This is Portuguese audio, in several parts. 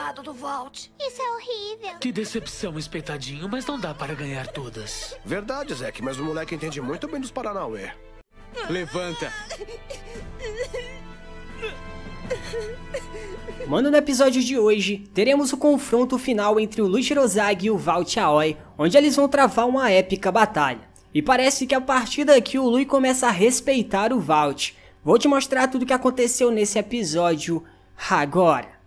coitado do Valt. Isso é horrível. Que decepção, espetadinho, mas não dá para ganhar todas. Verdade, Zack, mas o moleque entende muito bem dos Paranauê. Levanta. Mano, no episódio de hoje, teremos o confronto final entre o Lui Shirozagi e o Valt Aoi, onde eles vão travar uma épica batalha. E parece que a partir daqui o Lui começa a respeitar o Valt. Vou te mostrar tudo o que aconteceu nesse episódio agora.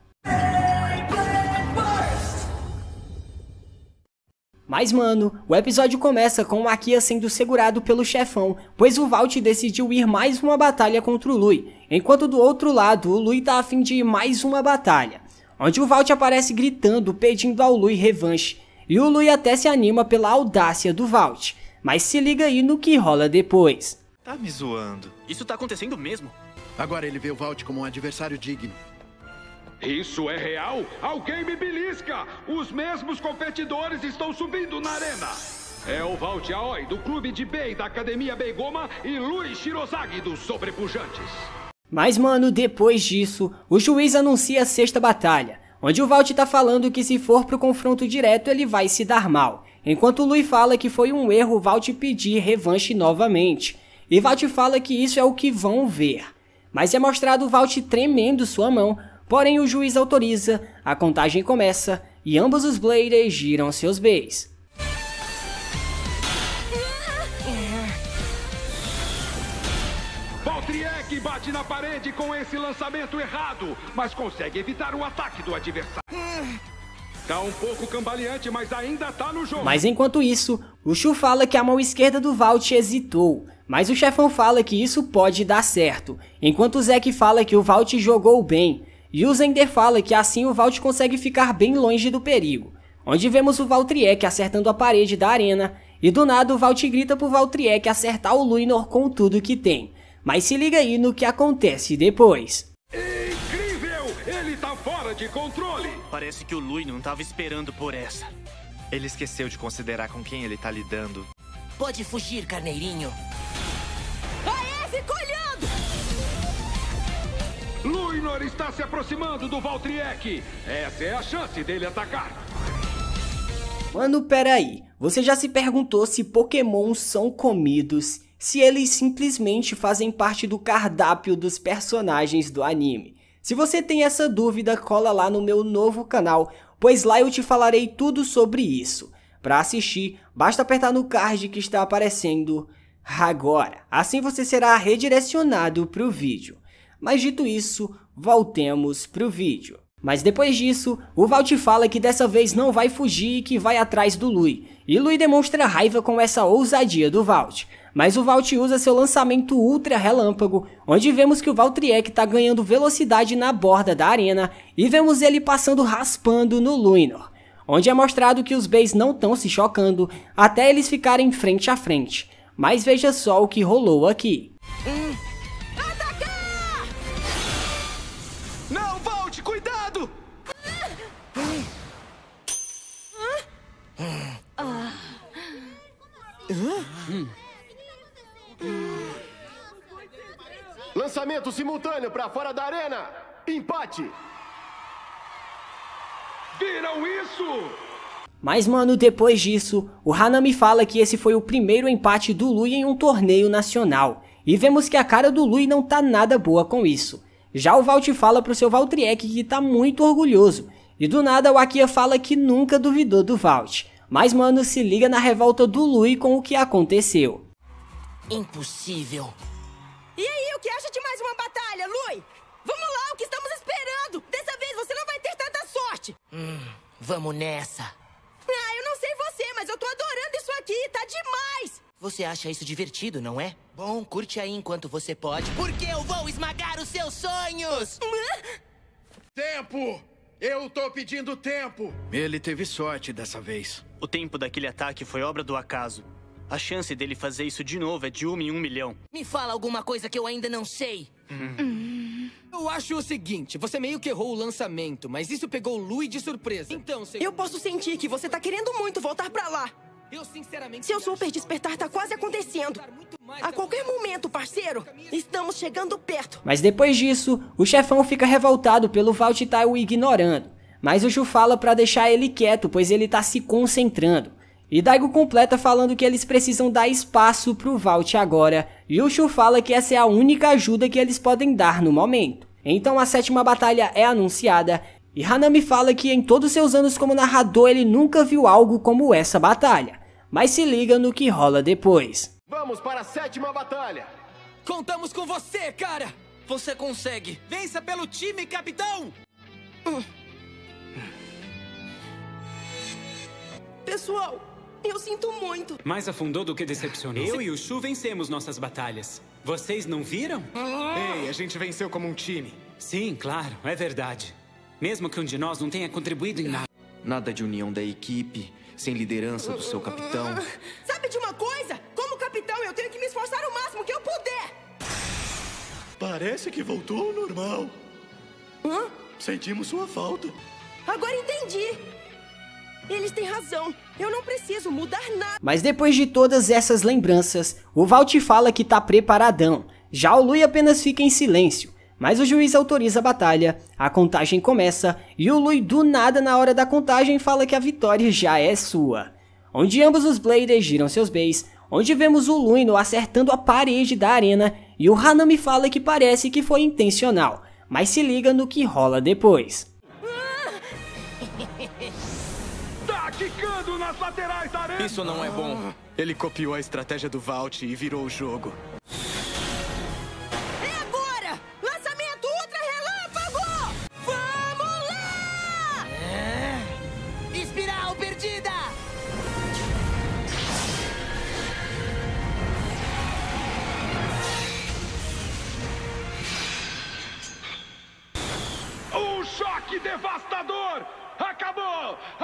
Mas mano, o episódio começa com o Akia sendo segurado pelo chefão, pois o Valt decidiu ir mais uma batalha contra o Lui, enquanto do outro lado o Lui tá a fim de ir mais uma batalha, onde o Valt aparece gritando pedindo ao Lui revanche, e o Lui até se anima pela audácia do Valt, mas se liga aí no que rola depois. Tá me zoando. Isso tá acontecendo mesmo? Agora ele vê o Valt como um adversário digno. Isso é real? Alguém me belisca! Os mesmos competidores estão subindo na arena! É o Valt Aoi, do Clube de Bei da Academia Beigoma, e Luiz Shirozagi, dos Sobrepujantes. Mas mano, depois disso, o juiz anuncia a sexta batalha, onde o Valt tá falando que se for pro confronto direto ele vai se dar mal, enquanto o Lui fala que foi um erro o Valt pedir revanche novamente, e Valt fala que isso é o que vão ver. Mas é mostrado o Valt tremendo sua mão, porém o juiz autoriza, a contagem começa e ambos os Bladers giram seus Bs. Valtriek bate na parede com esse lançamento errado, mas consegue evitar o ataque do adversário. Tá um pouco cambaleante, mas ainda tá no jogo. Mas enquanto isso, o Shu fala que a mão esquerda do Valt hesitou, mas o chefão fala que isso pode dar certo, enquanto o Zack fala que o Valt jogou bem, e o Zender fala que assim o Valt consegue ficar bem longe do perigo, onde vemos o Valtriek acertando a parede da arena, e do nada o Valt grita pro Valtriek acertar o Luinor com tudo que tem, mas se liga aí no que acontece depois. Incrível! Ele tá fora de controle! Parece que o Lui não tava esperando por essa. Ele esqueceu de considerar com quem ele tá lidando. Pode fugir, carneirinho. Aê, fica Luinor está se aproximando do Valtriek. Essa é a chance dele atacar. Mano, peraí, você já se perguntou se pokémons são comidos, se eles simplesmente fazem parte do cardápio dos personagens do anime? Se você tem essa dúvida, cola lá no meu novo canal, pois lá eu te falarei tudo sobre isso. Para assistir, basta apertar no card que está aparecendo agora. Assim você será redirecionado para o vídeo. Mas dito isso, voltemos pro vídeo. Mas depois disso, o Valt fala que dessa vez não vai fugir e que vai atrás do Lui. E Lui demonstra raiva com essa ousadia do Valt. Mas o Valt usa seu lançamento Ultra Relâmpago, onde vemos que o Valtriek está ganhando velocidade na borda da arena e vemos ele passando raspando no Luinor. Onde é mostrado que os Bays não estão se chocando até eles ficarem frente a frente. Mas veja só o que rolou aqui. Não, Lançamento simultâneo pra fora da arena. Empate. Viram isso? Mas mano, depois disso, o Hanami fala que esse foi o primeiro empate do Lui em um torneio nacional. E vemos que a cara do Lui não tá nada boa com isso. Já o Valt fala pro seu Valtriek que tá muito orgulhoso. E do nada o Akia fala que nunca duvidou do Valt. Mas mano, se liga na revolta do Lui com o que aconteceu. Impossível. Que acha de mais uma batalha, Lui? Vamos lá, o que estamos esperando? Dessa vez você não vai ter tanta sorte. Hum, vamos nessa. Ah, eu não sei você, mas eu tô adorando isso aqui, tá demais. Você acha isso divertido, não é? Bom, curte aí enquanto você pode, porque eu vou esmagar os seus sonhos! Tempo! Eu tô pedindo tempo! Ele teve sorte dessa vez. O tempo daquele ataque foi obra do acaso. A chance dele fazer isso de novo é de uma em um milhão. Me fala alguma coisa que eu ainda não sei. Eu acho o seguinte, você meio que errou o lançamento, mas isso pegou o Lui de surpresa. Então, se... Eu posso sentir que você tá querendo muito voltar pra lá. Eu sinceramente... Seu super despertar tá quase acontecendo. A qualquer momento, parceiro, estamos chegando perto. Mas depois disso, o chefão fica revoltado pelo Valt estar o ignorando. mas o Shu fala para deixar ele quieto, pois ele tá se concentrando. E Daigo completa falando que eles precisam dar espaço pro Vault agora, e o Shu fala que essa é a única ajuda que eles podem dar no momento. Então a sétima batalha é anunciada, e Hanami fala que em todos seus anos como narrador ele nunca viu algo como essa batalha. Mas se liga no que rola depois. Vamos para a sétima batalha! Contamos com você, cara! Você consegue! Vença pelo time, capitão! Pessoal, eu sinto muito. Mais afundou do que decepcionou. Eu e o Shu vencemos nossas batalhas. Vocês não viram? Ei, a gente venceu como um time. Sim, claro, é verdade. Mesmo que um de nós não tenha contribuído em nada. Nada de união da equipe, sem liderança do seu capitão. Sabe de uma coisa? Como capitão, eu tenho que me esforçar o máximo que eu puder. Parece que voltou ao normal. Hã? Sentimos sua falta. Agora entendi. Eles têm razão. Eu não preciso mudar nada. Mas depois de todas essas lembranças, o Valt fala que tá preparadão. Já o Lui apenas fica em silêncio. Mas o juiz autoriza a batalha, a contagem começa e o Lui do nada na hora da contagem fala que a vitória já é sua. Onde ambos os Bladers giram seus Bs, onde vemos o Luino acertando a parede da arena e o Hanami fala que parece que foi intencional, mas se liga no que rola depois. Laterais da arena! Isso não é bom. Ele copiou a estratégia do Vault e virou o jogo. É agora! Lançamento Ultra Relâmpago! Vamos lá! Espiral perdida! Um choque devastador! Acabou! Acabou!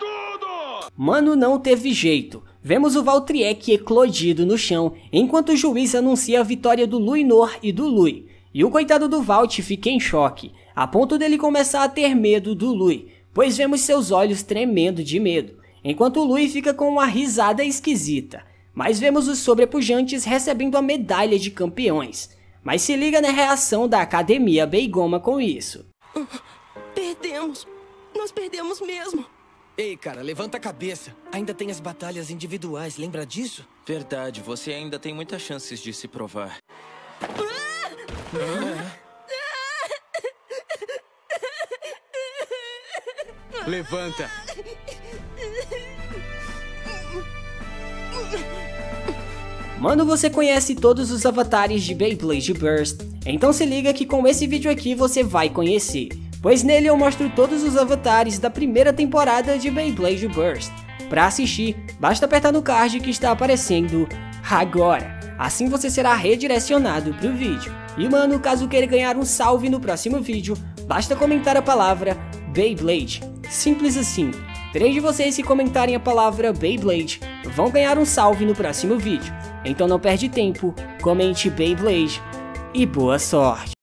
Tudo! Mano, não teve jeito. Vemos o Valtriek eclodido no chão, enquanto o juiz anuncia a vitória do Luinor e do Lui. E o coitado do Valt fica em choque, a ponto dele começar a ter medo do Lui, pois vemos seus olhos tremendo de medo, enquanto o Lui fica com uma risada esquisita. Mas vemos os sobrepujantes recebendo a medalha de campeões. Mas se liga na reação da Academia Beigoma com isso. Perdemos. Nós perdemos mesmo. Ei, cara, levanta a cabeça. Ainda tem as batalhas individuais, lembra disso? Verdade, você ainda tem muitas chances de se provar. Levanta! Mano, você conhece todos os avatares de Beyblade Burst? Então se liga que com esse vídeo aqui você vai conhecer, pois nele eu mostro todos os avatares da primeira temporada de Beyblade Burst. Para assistir, basta apertar no card que está aparecendo agora, assim você será redirecionado para o vídeo. E mano, caso queira ganhar um salve no próximo vídeo, basta comentar a palavra Beyblade, simples assim. Três de vocês que comentarem a palavra Beyblade vão ganhar um salve no próximo vídeo. Então não perde tempo, comente Beyblade e boa sorte!